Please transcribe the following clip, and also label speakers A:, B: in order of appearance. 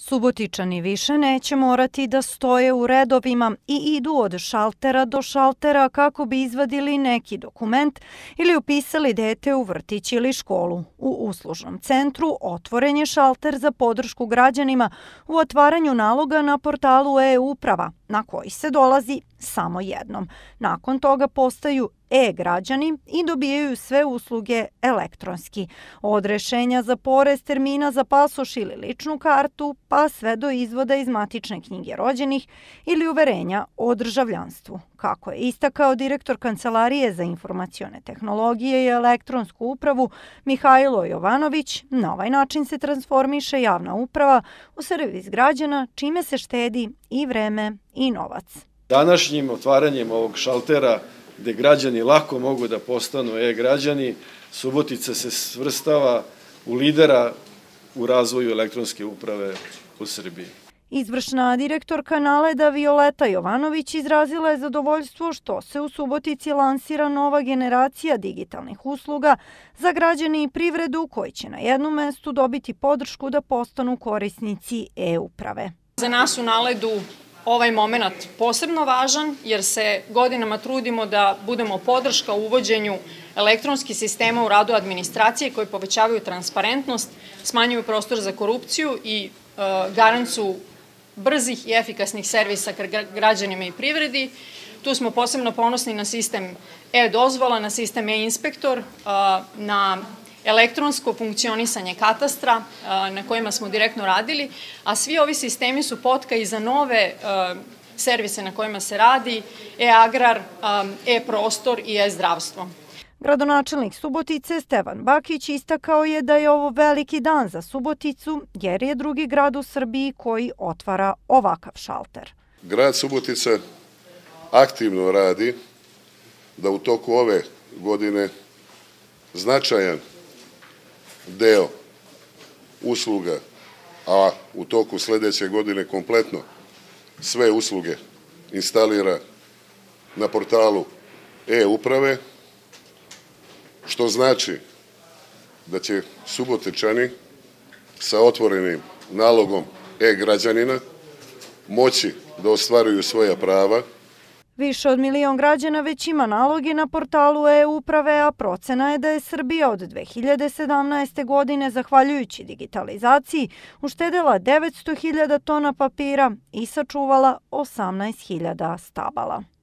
A: Subotičani više neće morati da stoje u redovima i idu od šaltera do šaltera kako bi izvadili neki dokument ili upisali dete u vrtić ili školu. U uslužnom centru otvoren je šalter za podršku građanima u otvaranju naloga na portalu e-uprava, na koji se dolazi samo jednom. Nakon toga postaju e-građani i dobijaju sve usluge elektronski. Od rešenja za porez, termina za pasoš ili ličnu kartu, pa sve do izvoda iz matične knjige rođenih ili uverenja o državljanstvu. Kako je istakao direktor Kancelarije za informacione tehnologije i elektronsku upravu Mihajlo Jovanović, na ovaj način se transformiše javna uprava u servis građana, čime se štedi i vreme i novac.
B: Današnjim otvaranjem ovog šaltera gde građani lako mogu da postanu e-građani, Subotica se svrstava u lidera u razvoju elektronske uprave u Srbiji.
A: Izvršna direktorka Naleda Violeta Jovanović izrazila je zadovoljstvo što se u Subotici lansira nova generacija digitalnih usluga za građani i privredu koji će na jednom mestu dobiti podršku da postanu korisnici e-uprave.
C: Za nas u Naledu ovaj moment posebno važan jer se godinama trudimo da budemo podrška u uvođenju elektronskih sistema u radu administracije koji povećavaju transparentnost, smanjuju prostor za korupciju i e, brzih i efikasnih servisa građanima i privredi. Tu smo posebno ponosni na sistem e-dozvola, na sistem e-inspektor, na elektronsko funkcionisanje katastra na kojima smo direktno radili, a svi ovi sistemi su potka i za nove servise na kojima se radi, e-agrar, e-prostor i e-zdravstvo.
A: Gradonačelnik Subotice Stevan Bakić istakao je da je ovo veliki dan za Suboticu jer je drugi grad u Srbiji koji otvara ovakav šalter.
D: Grad Subotica aktivno radi da u toku ove godine značajan deo usluga, a u toku sledeće godine kompletno sve usluge instalira na portalu e-uprave, što znači da će subotečani sa otvorenim nalogom e-građanina moći da ostvaruju svoja prava,
A: Više od milion građana već ima naloge na portalu e-uprave, a procena je da je Srbija od 2017. godine, zahvaljujući digitalizaciji, uštedela 900.000 tona papira i sačuvala 18.000 stabala.